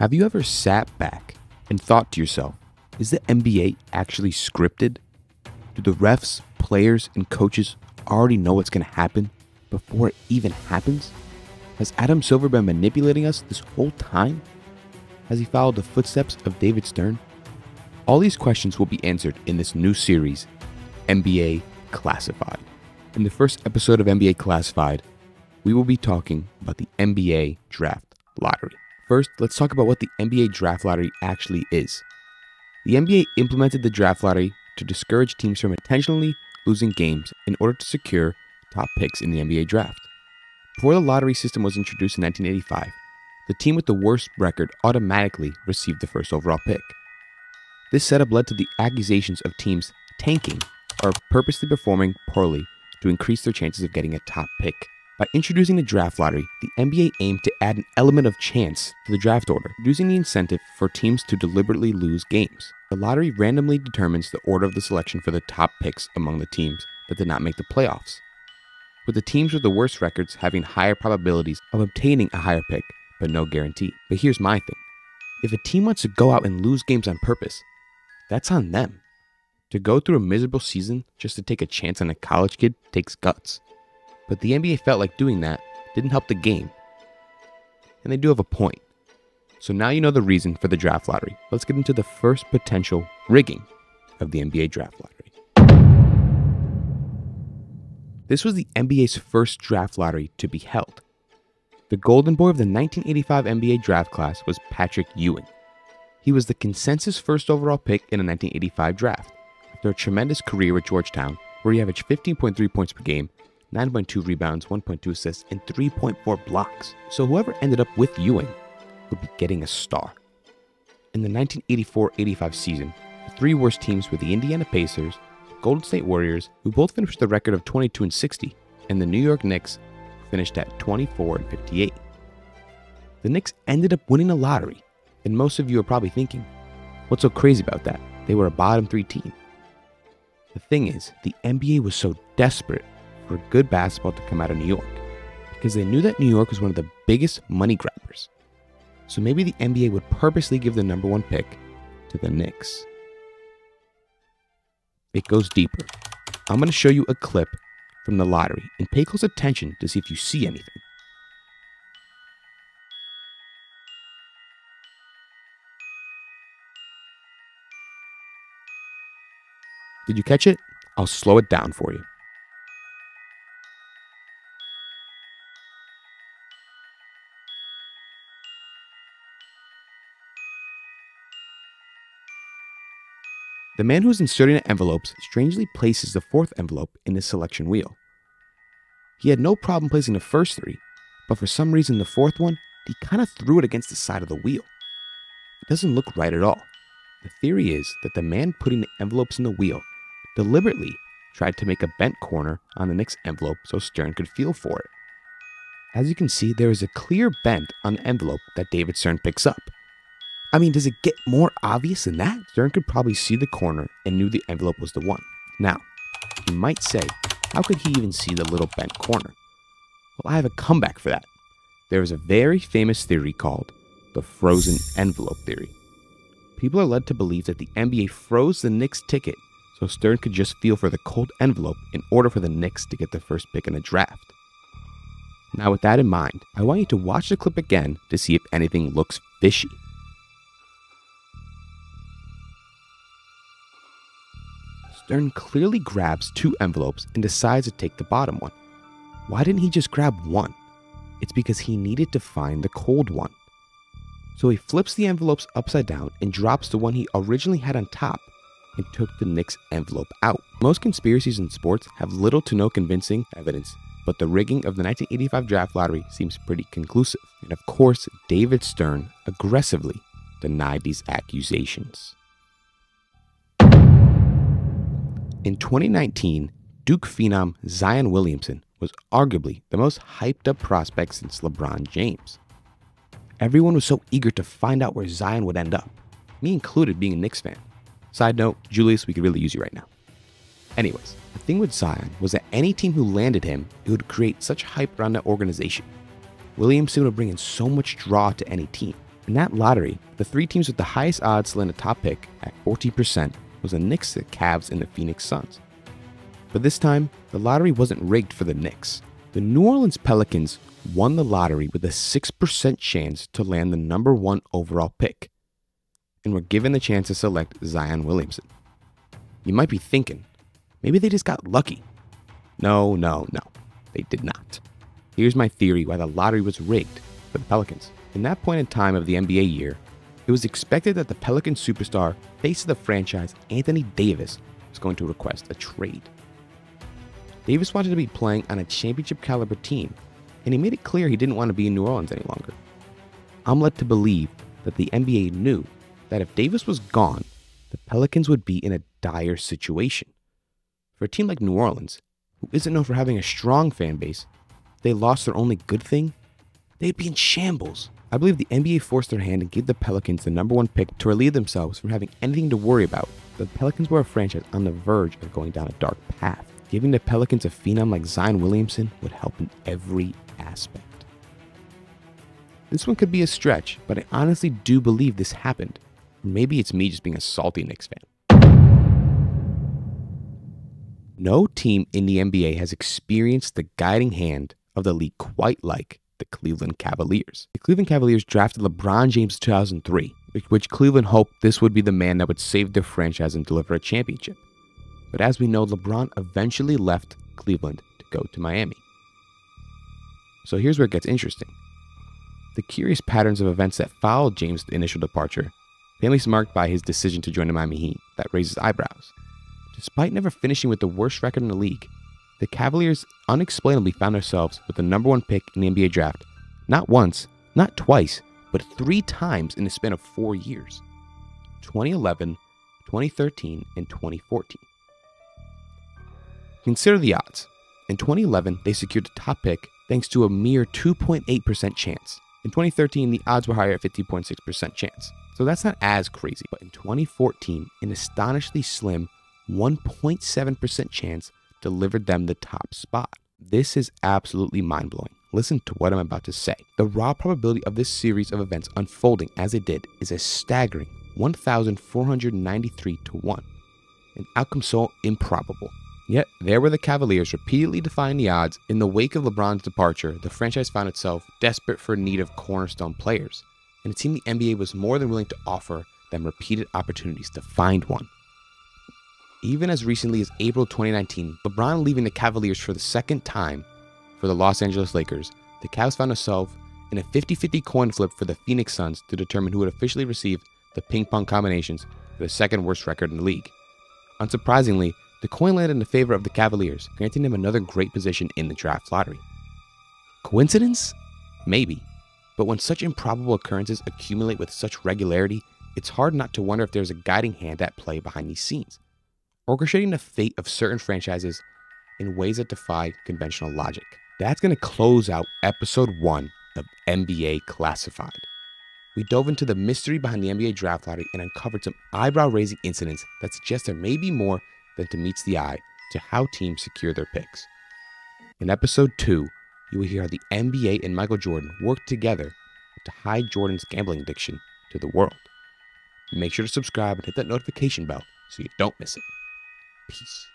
Have you ever sat back and thought to yourself, is the NBA actually scripted? Do the refs, players, and coaches already know what's going to happen before it even happens? Has Adam Silver been manipulating us this whole time? Has he followed the footsteps of David Stern? All these questions will be answered in this new series, NBA Classified. In the first episode of NBA Classified, we will be talking about the NBA Draft Lottery. First, let's talk about what the NBA Draft Lottery actually is. The NBA implemented the draft lottery to discourage teams from intentionally losing games in order to secure top picks in the NBA draft. Before the lottery system was introduced in 1985, the team with the worst record automatically received the first overall pick. This setup led to the accusations of teams tanking or purposely performing poorly to increase their chances of getting a top pick. By introducing the draft lottery, the NBA aimed to add an element of chance to the draft order, reducing the incentive for teams to deliberately lose games. The lottery randomly determines the order of the selection for the top picks among the teams that did not make the playoffs, with the teams with the worst records having higher probabilities of obtaining a higher pick, but no guarantee. But here's my thing if a team wants to go out and lose games on purpose, that's on them. To go through a miserable season just to take a chance on a college kid takes guts but the NBA felt like doing that didn't help the game. And they do have a point. So now you know the reason for the draft lottery. Let's get into the first potential rigging of the NBA draft lottery. This was the NBA's first draft lottery to be held. The golden boy of the 1985 NBA draft class was Patrick Ewing. He was the consensus first overall pick in the 1985 draft. After a tremendous career at Georgetown, where he averaged 15.3 points per game 9.2 rebounds, 1.2 assists, and 3.4 blocks. So whoever ended up with Ewing would be getting a star. In the 1984 85 season, the three worst teams were the Indiana Pacers, Golden State Warriors, who both finished the record of 22 and 60, and the New York Knicks, finished at 24 and 58. The Knicks ended up winning the lottery, and most of you are probably thinking, what's so crazy about that? They were a bottom three team. The thing is, the NBA was so desperate for good basketball to come out of New York because they knew that New York was one of the biggest money grabbers. So maybe the NBA would purposely give the number one pick to the Knicks. It goes deeper. I'm going to show you a clip from the lottery and pay close attention to see if you see anything. Did you catch it? I'll slow it down for you. The man who's inserting the envelopes strangely places the fourth envelope in the selection wheel. He had no problem placing the first three, but for some reason the fourth one, he kind of threw it against the side of the wheel. It doesn't look right at all. The theory is that the man putting the envelopes in the wheel deliberately tried to make a bent corner on the next envelope so Stern could feel for it. As you can see, there is a clear bend on the envelope that David Stern picks up. I mean, does it get more obvious than that? Stern could probably see the corner and knew the envelope was the one. Now, you might say, how could he even see the little bent corner? Well, I have a comeback for that. There is a very famous theory called the frozen envelope theory. People are led to believe that the NBA froze the Knicks ticket so Stern could just feel for the cold envelope in order for the Knicks to get the first pick in the draft. Now, with that in mind, I want you to watch the clip again to see if anything looks fishy. Stern clearly grabs two envelopes and decides to take the bottom one. Why didn't he just grab one? It's because he needed to find the cold one. So he flips the envelopes upside down and drops the one he originally had on top and took the Knicks envelope out. Most conspiracies in sports have little to no convincing evidence, but the rigging of the 1985 draft lottery seems pretty conclusive. And of course, David Stern aggressively denied these accusations. In 2019, Duke phenom Zion Williamson was arguably the most hyped up prospect since LeBron James. Everyone was so eager to find out where Zion would end up, me included being a Knicks fan. Side note, Julius, we could really use you right now. Anyways, the thing with Zion was that any team who landed him, it would create such hype around that organization. Williamson would bring in so much draw to any team. In that lottery, the three teams with the highest odds to land a top pick at 14% was the Knicks, the Cavs, and the Phoenix Suns. But this time, the lottery wasn't rigged for the Knicks. The New Orleans Pelicans won the lottery with a 6% chance to land the number one overall pick, and were given the chance to select Zion Williamson. You might be thinking, maybe they just got lucky. No, no, no, they did not. Here's my theory why the lottery was rigged for the Pelicans. In that point in time of the NBA year, it was expected that the Pelican superstar, face of the franchise, Anthony Davis, was going to request a trade. Davis wanted to be playing on a championship caliber team, and he made it clear he didn't want to be in New Orleans any longer. I'm led to believe that the NBA knew that if Davis was gone, the Pelicans would be in a dire situation. For a team like New Orleans, who isn't known for having a strong fan base, they lost their only good thing, they'd be in shambles. I believe the NBA forced their hand and gave the Pelicans the number one pick to relieve themselves from having anything to worry about. The Pelicans were a franchise on the verge of going down a dark path. Giving the Pelicans a phenom like Zion Williamson would help in every aspect. This one could be a stretch, but I honestly do believe this happened. Or maybe it's me just being a salty Knicks fan. No team in the NBA has experienced the guiding hand of the league quite like the Cleveland Cavaliers. The Cleveland Cavaliers drafted LeBron James in 2003, which Cleveland hoped this would be the man that would save their franchise and deliver a championship. But as we know, LeBron eventually left Cleveland to go to Miami. So here's where it gets interesting. The curious patterns of events that followed James' initial departure, mainly marked by his decision to join the Miami Heat, that raises eyebrows. Despite never finishing with the worst record in the league, the Cavaliers unexplainably found themselves with the number one pick in the NBA draft, not once, not twice, but three times in the span of four years 2011, 2013, and 2014. Consider the odds. In 2011, they secured the top pick thanks to a mere 2.8% chance. In 2013, the odds were higher at 50.6% chance. So that's not as crazy. But in 2014, an astonishingly slim 1.7% chance delivered them the top spot. This is absolutely mind blowing. Listen to what I'm about to say. The raw probability of this series of events unfolding as it did is a staggering 1,493 to 1, an outcome so improbable. Yet, there were the Cavaliers repeatedly defying the odds. In the wake of LeBron's departure, the franchise found itself desperate for need of cornerstone players, and it seemed the NBA was more than willing to offer them repeated opportunities to find one. Even as recently as April 2019, LeBron leaving the Cavaliers for the second time for the Los Angeles Lakers, the Cavs found themselves in a 50 50 coin flip for the Phoenix Suns to determine who would officially receive the ping pong combinations for the second worst record in the league. Unsurprisingly, the coin landed in the favor of the Cavaliers, granting them another great position in the draft lottery. Coincidence? Maybe. But when such improbable occurrences accumulate with such regularity, it's hard not to wonder if there's a guiding hand at play behind these scenes orchestrating the fate of certain franchises in ways that defy conventional logic. That's going to close out episode one of NBA Classified. We dove into the mystery behind the NBA draft lottery and uncovered some eyebrow raising incidents that suggest there may be more than to meets the eye to how teams secure their picks. In episode two, you will hear how the NBA and Michael Jordan worked together to hide Jordan's gambling addiction to the world. Make sure to subscribe and hit that notification bell so you don't miss it. Peace.